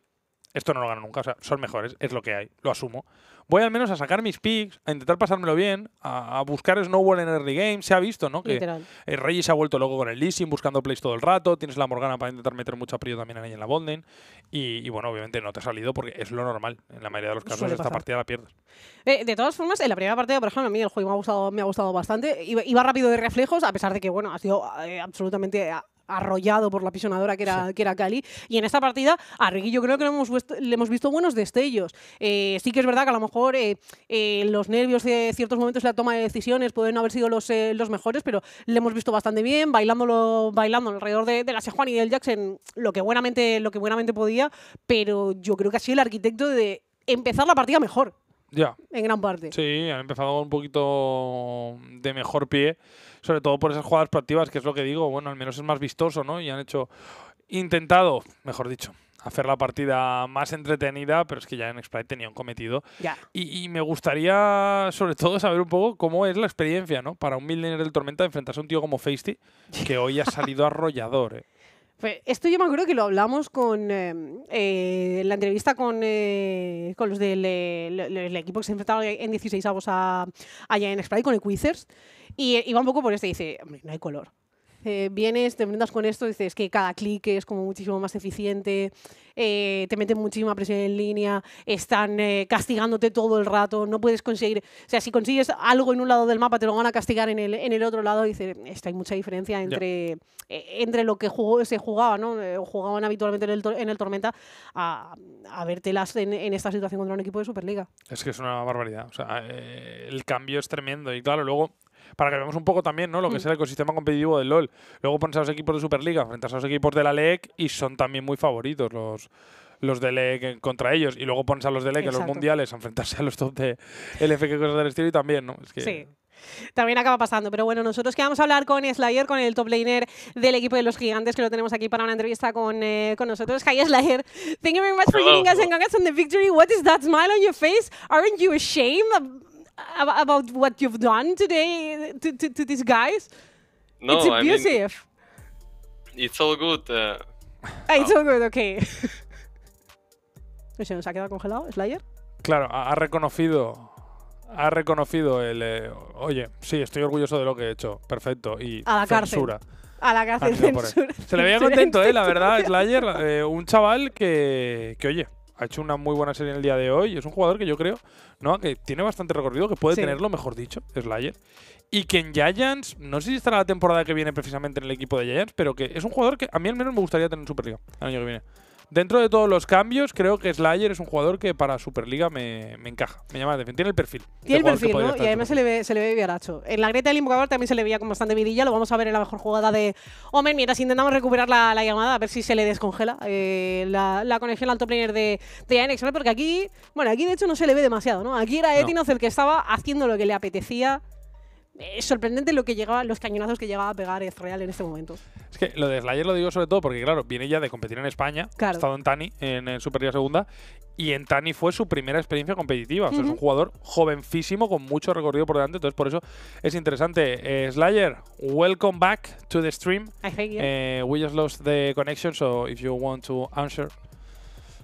esto no lo gano nunca, o sea, son mejores, es lo que hay, lo asumo voy al menos a sacar mis picks, a intentar pasármelo bien, a, buscar snowball en early game. Se ha visto, ¿no? Que el Rey se ha vuelto loco con el leasing, buscando plays todo el rato. Tienes la Morgana para intentar meter mucho aprillo también ahí en la bonden. Y, bueno, obviamente no te ha salido porque es lo normal. En la mayoría de los casos esta partida la pierdes. Eh, de todas formas, en la primera partida, por ejemplo, a mí el juego me ha gustado, me ha gustado bastante. Iba, rápido de reflejos, a pesar de que, bueno, ha sido eh, absolutamente arrollado por la pisonadora que era, que era Cali. Y en esta partida, a Ricky yo creo que le hemos, le hemos visto buenos destellos. Eh, sí que es verdad que a lo mejor eh, eh, los nervios de ciertos momentos de la toma de decisiones pueden haber sido los, los mejores, pero le hemos visto bastante bien, bailándolo, bailando alrededor de, de la Sejuan y del Jackson lo que, buenamente, lo que buenamente podía, pero yo creo que ha sido el arquitecto de empezar la partida mejor. Ya. En gran parte. Sí, han empezado un poquito de mejor pie sobre todo por esas jugadas proactivas, que es lo que digo, bueno, al menos es más vistoso, ¿no? Y han hecho, intentado, mejor dicho, hacer la partida más entretenida, pero es que ya en Sprite tenía un cometido. Y, me gustaría, sobre todo, saber un poco cómo es la experiencia, ¿no? Para un millennial del Tormenta enfrentarse a un tío como Feisty, que hoy ha salido <laughs> arrollador, ¿eh? Esto yo me acuerdo que lo hablamos con em, eh, la entrevista con, eh, con los del equipo que se enfrentaron en 16 avos a, allá en Sprite, con el Quizers. Y, va un poco por esto y dice, hombre, no hay color. Eh, vienes, te enfrentas con esto, dices que cada clic es como muchísimo más eficiente, eh, te meten muchísima presión en línea, están eh, castigándote todo el rato, no puedes conseguir, o sea, si consigues algo en un lado del mapa te lo van a castigar en el, en el otro lado, dice, esta hay mucha diferencia entre, entre lo que jugó, se jugaba, ¿no? O jugaban habitualmente en el, en el Tormenta a, a vértelas en, en, esta situación contra un equipo de Superliga. Es que es una barbaridad, o sea, el cambio es tremendo y claro, luego para que veamos un poco también ¿no? lo que es mm. el ecosistema competitivo del LOL. Luego pones a los equipos de Superliga frente a los equipos de la LEC y son también muy favoritos los, los de LEC contra ellos y luego pones a los de LEC en los mundiales a enfrentarse a los top de LFK cosas del estilo y también, ¿no? Es que sí también acaba pasando. Pero bueno, nosotros quedamos a hablar con Slayer, con el top laner del equipo de los gigantes, que lo tenemos aquí para una entrevista con, eh, con nosotros. Hi, Slayer. Thank you very much for joining us and congrats on the victory. What is that smile on your face? Aren't you ashamed about what you've done today to, to, to these guys? No, it's abusive. I mean, it's all good. Uh, ah, it's all good, okay. <laughs> ¿Se nos ha quedado congelado, Slayer? Claro, ha reconocido ha reconocido el, eh, oye, sí, estoy orgulloso de lo que he hecho, perfecto, y a la censura. A la cárcel, censura. Se le veía contento, ¿eh? La verdad, Slayer, eh, un chaval que, que, oye, ha hecho una muy buena serie en el día de hoy. Es un jugador que yo creo, ¿no? Que tiene bastante recorrido, que puede tenerlo, mejor dicho, Slayer. Y que en Giants, no sé si estará la temporada que viene precisamente en el equipo de Giants, pero que es un jugador que a mí al menos me gustaría tener en Superliga el año que viene. Dentro de todos los cambios, creo que Slayer es un jugador que para Superliga me, me encaja. Me llama la atención. Tiene el perfil. Tiene el perfil, ¿no? Y además se le, ve, se le ve viaracho. En la grieta del invocador también se le veía con bastante vidilla. Lo vamos a ver en la mejor jugada de Omen. Mientras intentamos recuperar la, la llamada, a ver si se le descongela eh, la, la, conexión al top laner de, de Porque aquí, bueno, aquí de hecho no se le ve demasiado, ¿no? Aquí era Etinoz el que estaba haciendo lo que le apetecía es sorprendente lo que llegaba, los cañonazos que llegaba a pegar Ezreal en este momento. Es que lo de Slayer lo digo sobre todo porque, claro, viene ya de competir en España, ha estado en Tani, en, Superliga Segunda, y en Tani fue su primera experiencia competitiva. O sea, es un jugador jovencísimo con mucho recorrido por delante, entonces por eso es interesante. Eh, Slayer, welcome back to the stream. I think, we just lost the connection, so if you want to answer.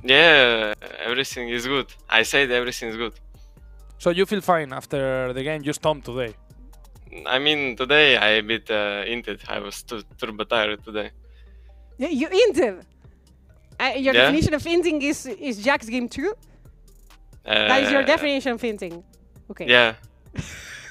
Yeah, everything is good. I said everything is good. So you feel fine after the game you stomped today? I mean, today I a bit uh, inted. I was too turbo tired today. Yeah, you inted. Uh, your yeah? definition of inting is is Jack's game too. Uh, that is your definition of inting. Okay. Yeah. <laughs>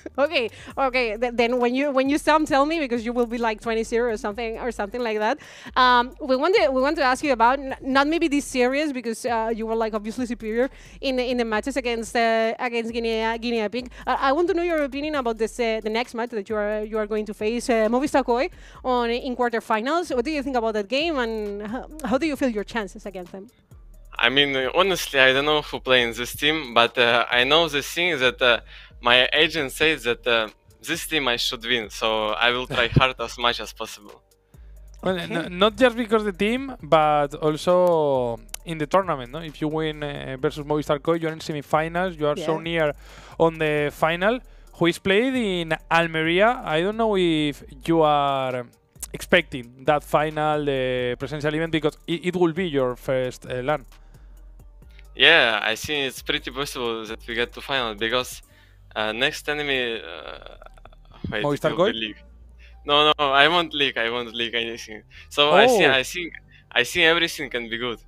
<laughs> okay, okay. Th then when you when you some tell me because you will be like 20-0 or something or something like that. Um, we want to we want to ask you about not maybe this series because uh, you were like obviously superior in the, in the matches against uh, against Guinea Guinea Epic. I want to know your opinion about this uh, the next match that you are you are going to face uh, Movistar Koi on in quarterfinals. What do you think about that game and how, how do you feel your chances against them? I mean, honestly, I don't know who plays in this team, but uh, I know the thing that uh, my agent says that uh, this team I should win, so I will try <laughs> hard as much as possible. Well, okay. not just because the team, but also in the tournament. No? If you win uh, versus Movistar Co, you're in semifinals. You are yeah. so near on the final. Who is played in Almeria? I don't know if you are expecting that final, the presential event, because it, it will be your first uh, LAN. Yeah, I think it's pretty possible that we get to final because uh, next enemy. Uh, wait, Movistar Gold? No, no, I won't leak. I won't leak anything. So oh. I think, I think, I think everything can be good.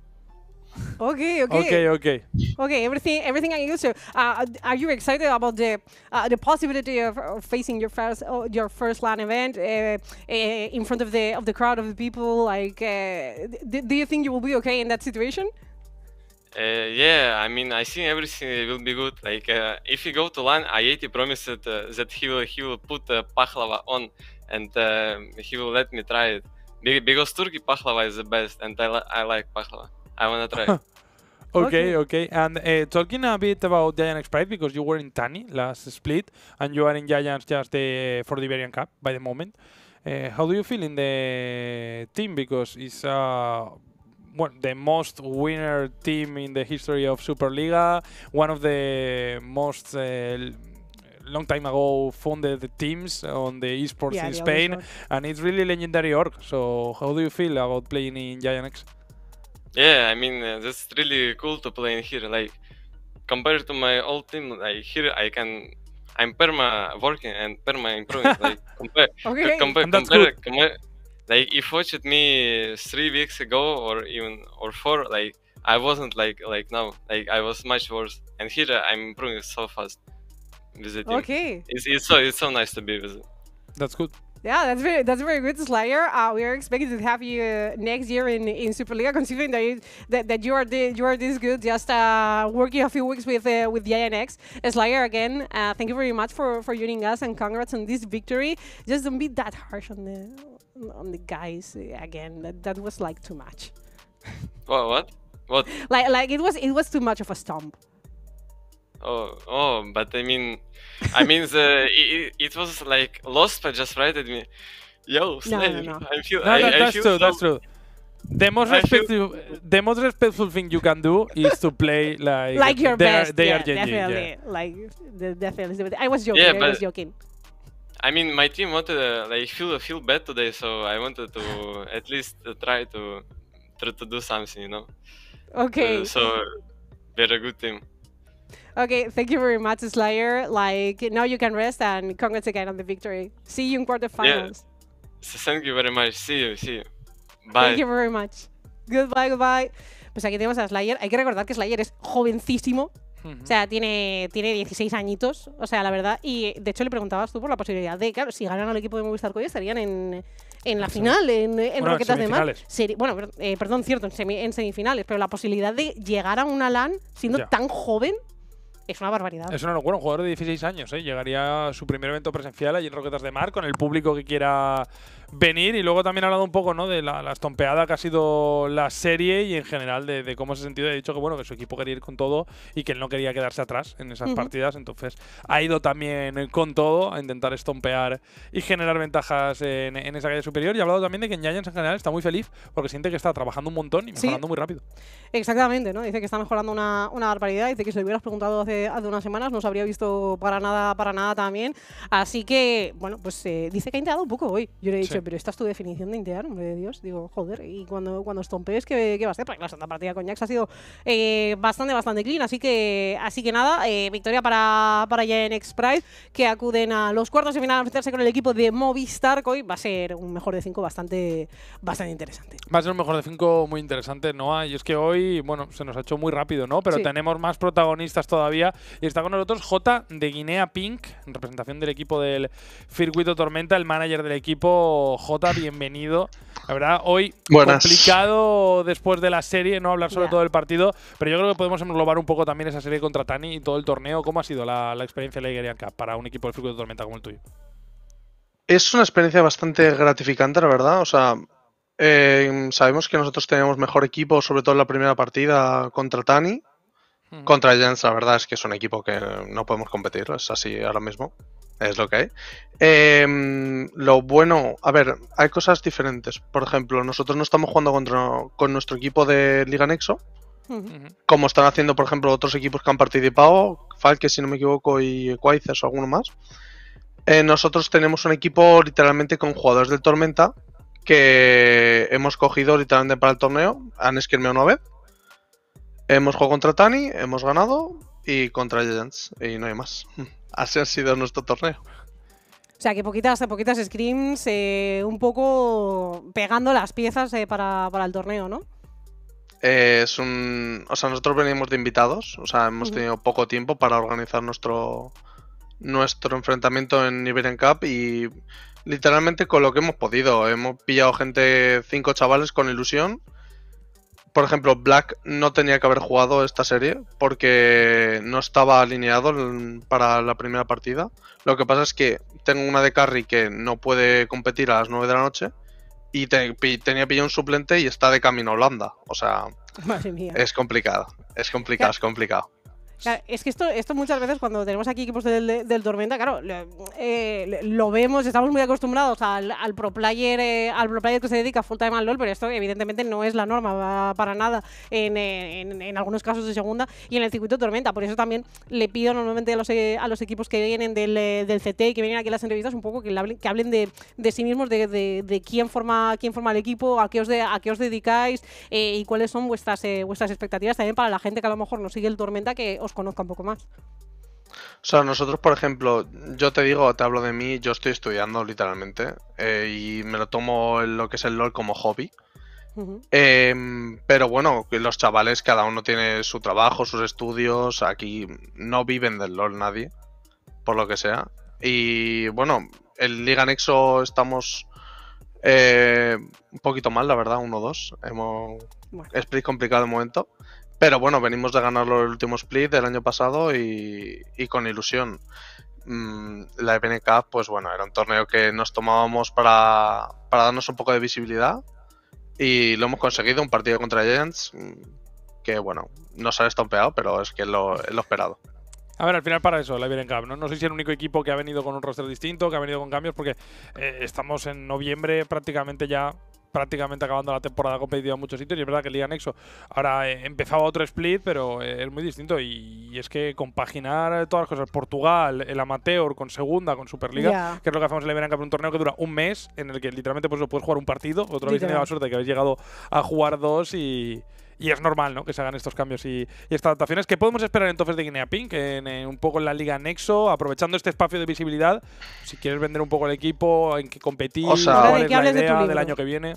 Okay, okay, okay, okay. Okay, everything, everything I use. So, uh, are you excited about the uh, the possibility of, of, facing your first uh, your first LAN event uh, uh, in front of the of the crowd of the people? Like, uh, do you think you will be okay in that situation? Uh, yeah, I mean, I think everything will be good. Like, uh, if you go to LAN, Ayeti promised uh, that he will he will put uh, Pahlava on, and uh, he will let me try it. Because Turkey Pahlava is the best, and I, li I like Pahlava. I wanna try. <laughs> okay, okay. And uh, talking a bit about Giant X Pride, because you were in Tani last split, and you are in Giants just the, for the Iberian Cup by the moment. how do you feel in the team? Because it's well, the most winner team in the history of Superliga, one of the most uh, long time ago funded teams on the esports yeah, in Spain, and it's really legendary org. So, how do you feel about playing in Giant Yeah, I mean uh, that's really cool to play in here. Like compared to my old team, like here I can. I'm perma working and perma improving. like <laughs> compare, okay. compare, compare, compare, like if watched me three weeks ago or even or four like i wasn't like like now like i was much worse and here i'm improving so fast visiting okay it's, it's so it's so nice to be with it. that's good yeah, that's very that's very good, Slayer. Uh, we are expecting to have you uh, next year in in Superliga, <laughs> considering that you, that, that you are the, you are this good. Just uh, working a few weeks with uh, with the INX. Slayer again. Uh, thank you very much for for joining us and congrats on this victory. Just don't be that harsh on the on the guys uh, again. That that was like too much. What? What? What? Like, like it was, it was too much of a stomp. Oh, oh, but I mean, I mean, the <laughs> it, it was like lost, but just right at me. Yo, Slayer, no, no. I feel. No, I, that, I that's feel true. so, That's true. The most I feel- respectful, the most respectful thing you can do is to play like Like your they best. Are, they yeah, are changing, definitely. yeah. Like, the, definitely. I was joking. Yeah, I was but- joking. I mean, my team wanted to like <laughs> feel feel bad today, so I wanted to at least uh, try to try to do something, you know. Okay. Uh, so we're a good team. Okay, thank you very much, Slayer. Like, now you can rest and congrats again on the victory. See you in quarterfinals. So thank you very much. See you. See you. Bye. Thank you very much. Goodbye, goodbye. Pues aquí tenemos a Slayer. Hay que recordar que Slayer es jovencísimo. O sea, tiene, tiene 16 añitos. O sea, la verdad. Y de hecho le preguntabas tú por la posibilidad de, claro, si ganan al equipo de Movistar Coya estarían en, en la final, en, en Bueno, Roquetas de Mar. Seri- bueno, eh, perdón, cierto, en, semi- en semifinales. Pero la posibilidad de llegar a una LAN siendo Ya. tan joven es una barbaridad. Es una locura, un jugador de 16 años, ¿eh? Llegaría a su primer evento presencial allí en Roquetas de Mar con el público que quiera venir y luego también ha hablado un poco ¿no? de la, la estompeada que ha sido la serie y en general de, de cómo se ha sentido. Ha dicho que bueno que su equipo quería ir con todo y que él no quería quedarse atrás en esas partidas. Entonces ha ido también con todo a intentar estompear y generar ventajas en, en esa calle superior. Y ha hablado también de que en Giants en general está muy feliz porque siente que está trabajando un montón y Sí. mejorando muy rápido. Exactamente, ¿no? Dice que está mejorando una, una barbaridad. Dice que si lo hubieras preguntado hace, hace unas semanas no se habría visto para nada, para nada también. Así que, bueno, pues eh, dice que ha inteado un poco hoy. Yo le he dicho, Sí. Pero esta es tu definición de intear, hombre de Dios. Digo, joder, y cuando, cuando estompees, ¿qué, qué va a ser? Porque la segunda partida con Jax ha sido eh, bastante, bastante clean. Así que, así que nada, eh, victoria para, para X Pride, que acuden a los cuartos de final a enfrentarse con el equipo de Movistar. que Hoy va a ser un mejor de cinco bastante, bastante interesante. Va a ser un mejor de cinco muy interesante, Noah. Y es que hoy, bueno, se nos ha hecho muy rápido, ¿no? Pero Sí. tenemos más protagonistas todavía. Y está con nosotros J de Guinea Pink, en representación del equipo del Circuito Tormenta, el manager del equipo. J, bienvenido. La verdad, hoy Buenas. complicado después de la serie, no hablar sobre todo el partido. Pero yo creo que podemos englobar un poco también esa serie contra Tani y todo el torneo. ¿Cómo ha sido la, la experiencia de la Iberian Cup para un equipo del Circuito Tormenta como el tuyo? Es una experiencia bastante gratificante, la verdad. O sea, eh, sabemos que nosotros teníamos mejor equipo, sobre todo en la primera partida contra Tani. Contra Giants, la verdad es que es un equipo que no podemos competir, es así ahora mismo. Es lo que hay. Eh, lo bueno, a ver, hay cosas diferentes. Por ejemplo, nosotros no estamos jugando contra, con nuestro equipo de Liga Nexo, como están haciendo, por ejemplo, otros equipos que han participado, Falke, si no me equivoco, y Quaizes o alguno más. Eh, nosotros tenemos un equipo literalmente con jugadores del Tormenta que hemos cogido literalmente para el torneo. Han skirmeado una vez. Hemos jugado contra Tani, hemos ganado y contra Giants. Y no hay más. <laughs> Así ha sido nuestro torneo. O sea, que poquitas, poquitas scrims, eh, un poco pegando las piezas eh, para, para el torneo, ¿no? Eh, es un. O sea, nosotros venimos de invitados. O sea, hemos tenido poco tiempo para organizar nuestro. Nuestro enfrentamiento en Iberian Cup y literalmente con lo que hemos podido. Hemos pillado gente, cinco chavales con ilusión. Por ejemplo, Black no tenía que haber jugado esta serie porque no estaba alineado para la primera partida. Lo que pasa es que tengo una de carry que no puede competir a las 9 de la noche y te- pi- tenía pillado un suplente y está de camino a Holanda. O sea, <laughs> Madre mía. es complicado. Es complicado, es complicado. Claro, es que esto, esto muchas veces cuando tenemos aquí equipos del, del Tormenta, claro, eh, lo vemos, estamos muy acostumbrados al, al pro player, eh, al pro player que se dedica full time al LoL, pero esto evidentemente no es la norma para nada en, en- en algunos casos de segunda y en el circuito Tormenta. Por eso también le pido normalmente a los, eh, a los equipos que vienen del, eh, del CT y que vienen aquí a las entrevistas un poco que, le hablen, que hablen de, de sí mismos, de, de- de quién forma quién forma el equipo, a qué os, de- a qué os dedicáis eh, y cuáles son vuestras, eh, vuestras expectativas también para la gente que a lo mejor no sigue el Tormenta, que os conozca un poco más. O sea, nosotros, por ejemplo, yo te digo, te hablo de mí, yo estoy estudiando literalmente eh, y me lo tomo en lo que es el LOL como hobby. Em, pero bueno, los chavales, cada uno tiene su trabajo, sus estudios. Aquí no viven del LOL nadie, por lo que sea. Y bueno, en Liga Nexo estamos eh, un poquito mal, la verdad, 1-2. Hemos Bueno. split complicado de momento. Pero bueno, venimos de ganarlo el último split del año pasado y, con ilusión. Mm, la EPN Cup, pues bueno, era un torneo que nos tomábamos para, para darnos un poco de visibilidad y lo hemos conseguido, un partido contra Giants. mm, que bueno, no se han estompeado, pero es que lo, lo esperado. A ver, al final para eso, la Iberian Cup, ¿no? No soy el único equipo que ha venido con un roster distinto, que ha venido con cambios, porque eh, estamos en noviembre prácticamente ya prácticamente acabando la temporada competitiva en muchos sitios y es verdad que el Liga Nexo ahora eh, empezaba otro split pero eh, es muy distinto y, es que compaginar todas las cosas Portugal, el amateur con segunda, con Superliga que es lo que hacemos en la Iberian Cup un torneo que dura un mes en el que literalmente pues puedes jugar un partido otra vez tenido la suerte de que habéis llegado a jugar dos y y es normal ¿no? que se hagan estos cambios y, estas adaptaciones. ¿Qué podemos esperar entonces de Guinea Pink? En, en, un poco en la Liga Nexo, aprovechando este espacio de visibilidad, si quieres vender un poco el equipo, en qué competir, o sea, cuál es la idea del año que viene.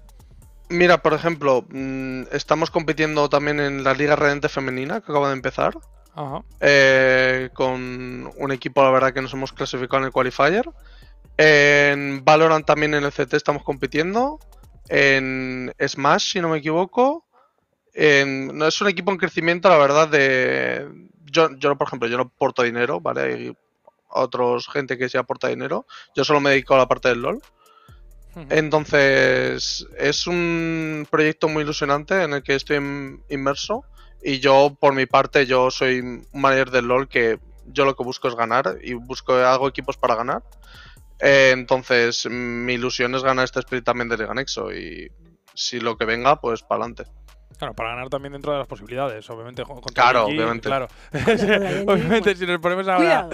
Mira, por ejemplo, mm, estamos compitiendo también en la Liga Redente Femenina, que acaba de empezar. Ajá. Eh, con un equipo, la verdad, que nos hemos clasificado en el Qualifier. En Valorant también en el CT estamos compitiendo. En Smash, si no me equivoco no es un equipo en crecimiento, la verdad, de... Yo, yo, por ejemplo, yo no aporto dinero, ¿vale? Hay otros gente que sí aporta dinero. Yo solo me dedico a la parte del LOL. Entonces, es un proyecto muy ilusionante en el que estoy inmerso. Y yo, por mi parte, yo soy un manager del LOL que yo lo que busco es ganar y busco, hago equipos para ganar. Eh, entonces, mi ilusión es ganar este split también de Liga Nexo y si lo que venga, pues para adelante. Claro, para ganar también dentro de las posibilidades, obviamente. claro, obviamente. Claro. <laughs> <laughs> obviamente, si nos ponemos ahora.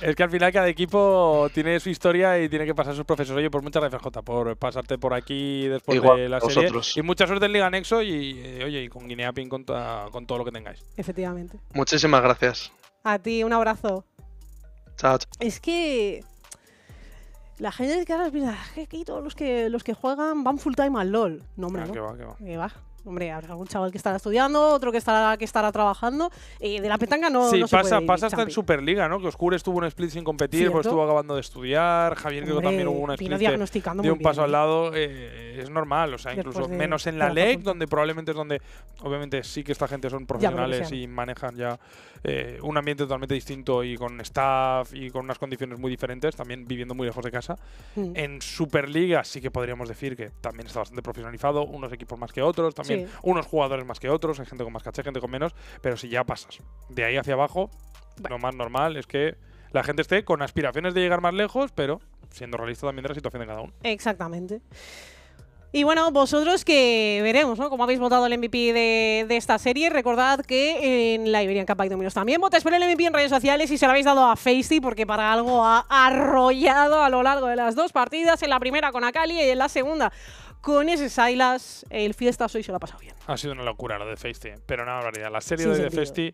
es que al final cada equipo tiene su historia y tiene que pasar sus procesos. Oye, pues muchas gracias, Jota, por pasarte por aquí después de la serie. Y mucha suerte en Liga Nexo y, eh, oye, y con Guinea Pin con, con todo lo que tengáis. Efectivamente. Muchísimas gracias. A ti, un abrazo. Chao. Es que la gente que ahora mira, que aquí todos los que los que juegan van full time al LOL. No, hombre, ah, no. va, va. Que va hombre, habrá algún chaval que estará estudiando, otro que estará, que estará trabajando. Y de la petanga no, sí, no pasa, se puede pasa hasta en Superliga, ¿no? Que Oscure estuvo en split sin competir, pues estuvo acabando de estudiar. Javier creo también hubo una split diagnosticando de un paso al lado. Eh, es normal, o sea, incluso menos en la LEC, donde probablemente es donde, obviamente sí que esta gente son profesionales y manejan ya eh, un ambiente totalmente distinto y con staff y con unas condiciones muy diferentes, también viviendo muy lejos de casa. Mm. En Superliga sí que podríamos decir que también está bastante profesionalizado, unos equipos más que otros, también unos jugadores más que otros, hay gente con más caché, gente con menos, pero si ya pasas de ahí hacia abajo, lo más normal es que la gente esté con aspiraciones de llegar más lejos, pero siendo realista también de la situación de cada uno. Exactamente. Y bueno, vosotros que veremos, ¿no? Cómo habéis votado el MVP de, esta serie. Recordad que en la Iberian Cup hay Dominos también votáis por el MVP en redes sociales y se lo habéis dado a Feisty porque para algo ha arrollado a lo largo de las dos partidas. En la primera con Akali y en la segunda con ese Silas, el Fiesta Soy se lo ha pasado bien. Ha sido una locura lo de Feisty, pero nada, realidad. La serie de Feisty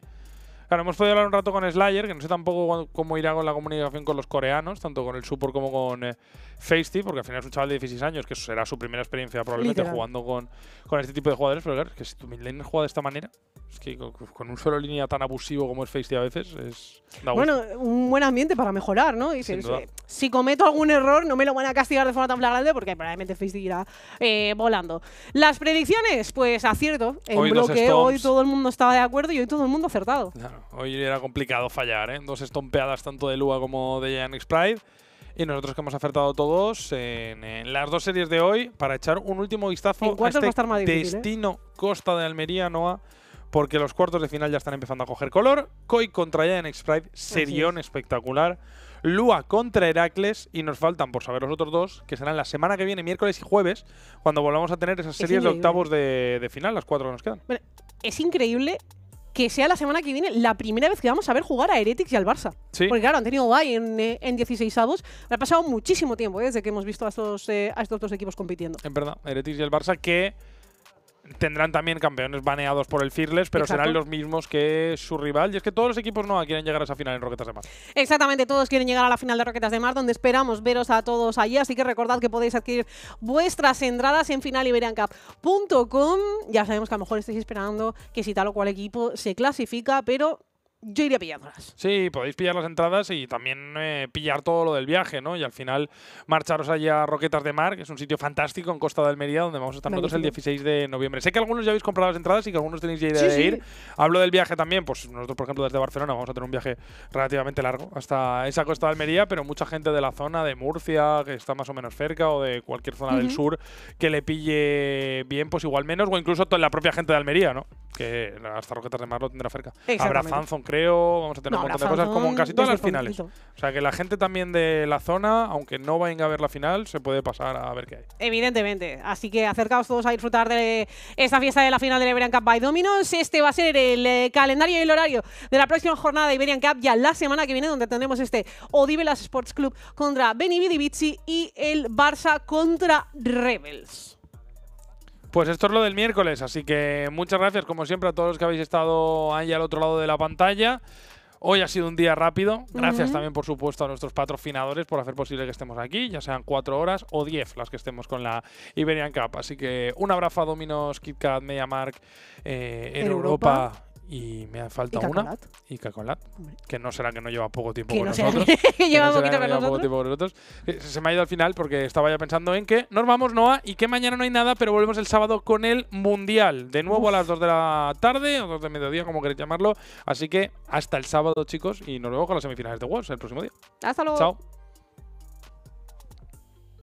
Claro, hemos podido hablar un rato con Slayer, que no sé tampoco cómo irá con la comunicación con los coreanos, tanto con el support como con eh, porque al final es un chaval de 16 años, que será su primera experiencia probablemente jugando con, con este tipo de jugadores, pero claro, que si tu midlaner juega de esta manera, es que con, un solo línea tan abusivo como es Feisty a veces, es... bueno, un buen ambiente para mejorar, ¿no? Y si, cometo algún error, no me lo van a castigar de forma tan flagrante, porque probablemente Feisty irá eh, volando. Las predicciones, pues acierto. En hoy bloque hoy todo el mundo estaba de acuerdo y hoy todo el mundo acertado. Claro hoy era complicado fallar, ¿eh? Dos estompeadas tanto de Lua como de Giant Pride. Y nosotros que hemos acertado todos en, las dos series de hoy para echar un último vistazo a este ¿eh? destino Costa de Almería, Noah, porque los cuartos de final ya están empezando a coger color. Koi contra Giant Pride, serión espectacular. Lua contra Heracles y nos faltan por saber los otros dos, que serán la semana que viene, miércoles y jueves, cuando volvamos a tener esas series de octavos de, final, las cuatro que nos quedan. es increíble que sea la semana que viene la primera vez que vamos a ver jugar a Heretics y al Barça. Porque claro, han tenido bye en, eh, en 16 avos. Ha pasado muchísimo tiempo eh, desde que hemos visto a estos, eh, a estos dos equipos compitiendo. En verdad, Heretics y el Barça que tendrán también campeones baneados por el Fearless, pero serán los mismos que su rival. Y es que todos los equipos no quieren llegar a esa final en Roquetas de Mar. Exactamente, todos quieren llegar a la final de Roquetas de Mar, donde esperamos veros a todos allí. Así que recordad que podéis adquirir vuestras entradas en finaliberiancap.com. Ya sabemos que a lo mejor estáis esperando que si tal o cual equipo se clasifica, pero yo iría pillándolas. Sí, podéis pillar las entradas y también eh, pillar todo lo del viaje, ¿no? Y al final marcharos allá a Roquetas de Mar, que es un sitio fantástico en Costa de Almería, donde vamos a estar nosotros el 16 de noviembre. Sé que algunos ya habéis comprado las entradas y que algunos tenéis ya idea de ir. Hablo del viaje también, pues nosotros, por ejemplo, desde Barcelona vamos a tener un viaje relativamente largo hasta esa Costa de Almería, pero mucha gente de la zona de Murcia, que está más o menos cerca, o de cualquier zona del sur, que le pille bien, pues igual menos, o incluso la propia gente de Almería, ¿no? Que hasta Roquetas de Mar lo tendrá cerca. Habrá Fanzon, creo, vamos a tener un montón de cosas como en casi todas las finales. O sea que la gente también de la zona, aunque no vayan a ver la final, se puede pasar a ver qué hay. Evidentemente. Así que acercaos todos a disfrutar de esta fiesta de la final de Iberian Cup by Dominos. Este va a ser el eh, calendario y el horario de la próxima jornada de Iberian Cup ya la semana que viene, donde tendremos este Odivelas Sports Club contra Beni Vidivici y el Barça contra Rebels. Pues esto es lo del miércoles, así que muchas gracias como siempre a todos los que habéis estado ahí al otro lado de la pantalla. Hoy ha sido un día rápido. Gracias también, por supuesto, a nuestros patrocinadores por hacer posible que estemos aquí, ya sean cuatro horas o diez las que estemos con la Iberian Cup. Así que un abrazo a Dominos, KitKat, MediaMark, eh, en Europa y me falta una. Y Cacolat. Que no será que no lleva poco tiempo <laughs> con nosotros. que lleva poquito con nosotros. Poco nosotros. Eh, se me ha ido al final porque estaba ya pensando en que nos vamos, Noah, y que mañana no hay nada, pero volvemos el sábado con el Mundial. De nuevo a las 2 de la tarde o 2 de mediodía, como queréis llamarlo. Así que hasta el sábado, chicos, y nos vemos con las semifinales de Worlds el próximo día. Hasta luego. Chao.